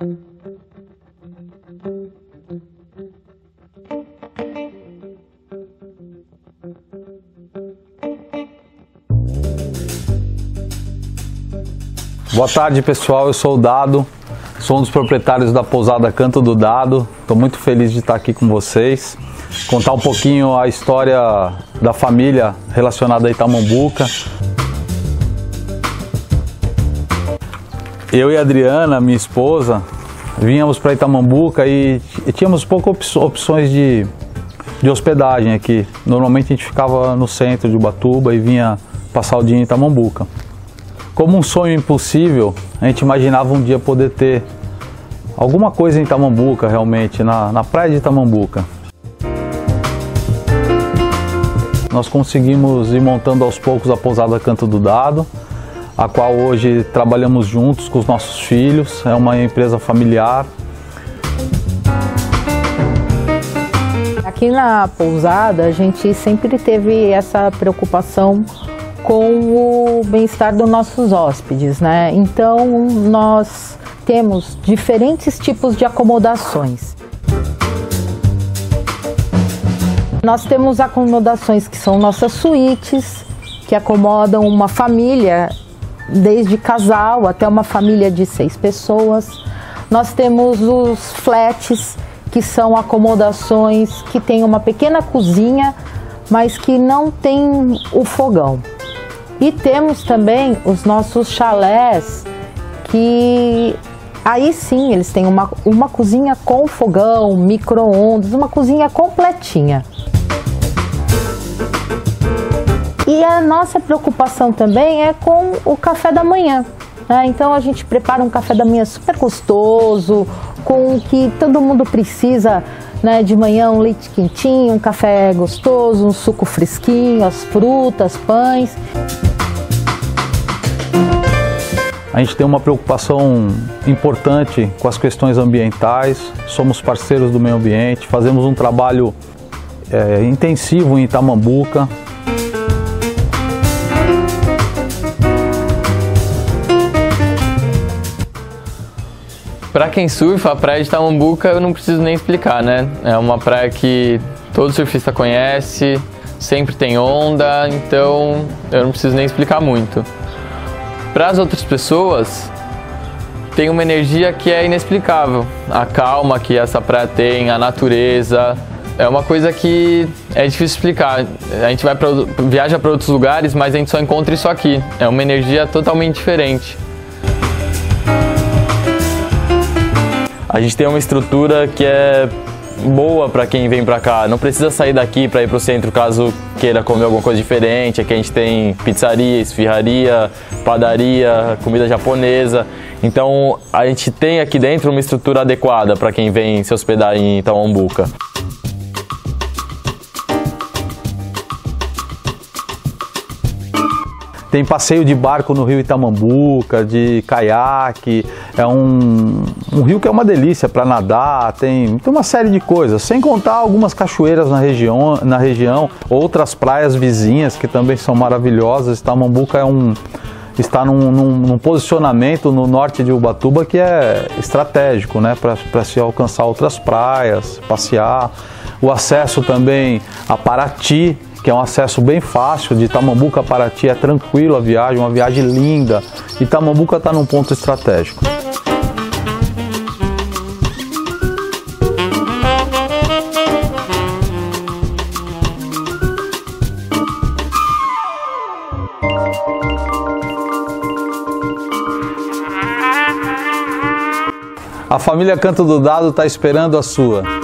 Boa tarde pessoal, eu sou o Dado, sou um dos proprietários da pousada Canto do Dado. Estou muito feliz de estar aqui com vocês, contar um pouquinho a história da família relacionada a Itamambuca. Eu e a Adriana, minha esposa, vínhamos para Itamambuca e, e tínhamos poucas opções de, de hospedagem aqui. Normalmente a gente ficava no centro de Ubatuba e vinha passar o dia em Itamambuca. Como um sonho impossível, a gente imaginava um dia poder ter alguma coisa em Tamambuca, realmente, na, na praia de Tamambuca. Nós conseguimos ir montando aos poucos a pousada Canto do Dado, a qual hoje trabalhamos juntos com os nossos filhos, é uma empresa familiar. Aqui na pousada a gente sempre teve essa preocupação com o bem-estar dos nossos hóspedes, né? Então nós temos diferentes tipos de acomodações. Nós temos acomodações que são nossas suítes, que acomodam uma família, desde casal até uma família de seis pessoas. Nós temos os flats, que são acomodações que têm uma pequena cozinha, mas que não tem o fogão. E temos também os nossos chalés, que aí sim eles têm uma, uma cozinha com fogão, micro-ondas, uma cozinha completinha. E a nossa preocupação também é com o café da manhã. Né? Então a gente prepara um café da manhã super gostoso, com o que todo mundo precisa né, de manhã, um leite quentinho, um café gostoso, um suco fresquinho, as frutas, pães. A gente tem uma preocupação importante com as questões ambientais, somos parceiros do meio ambiente, fazemos um trabalho é, intensivo em Itamambuca. Para quem surfa, a praia de Itamambuca eu não preciso nem explicar, né? É uma praia que todo surfista conhece, sempre tem onda, então eu não preciso nem explicar muito para as outras pessoas tem uma energia que é inexplicável. A calma que essa praia tem, a natureza, é uma coisa que é difícil explicar. A gente vai pra, viaja para outros lugares, mas a gente só encontra isso aqui. É uma energia totalmente diferente. A gente tem uma estrutura que é boa para quem vem para cá. Não precisa sair daqui para ir para o centro caso queira comer alguma coisa diferente. Aqui a gente tem pizzaria, esfirraria, padaria, comida japonesa. Então a gente tem aqui dentro uma estrutura adequada para quem vem se hospedar em Itaumbuca. Tem passeio de barco no rio Itamambuca, de caiaque, é um, um rio que é uma delícia para nadar, tem, tem uma série de coisas, sem contar algumas cachoeiras na região, na região, outras praias vizinhas que também são maravilhosas. Itamambuca é um, está num, num, num, posicionamento no norte de Ubatuba que é estratégico, né, para se alcançar outras praias, passear. O acesso também a Paraty, que é um acesso bem fácil, de Itamambuca a Paraty é tranquilo a viagem, uma viagem linda. Itamambuca está num ponto estratégico. A família Canto do Dado está esperando a sua.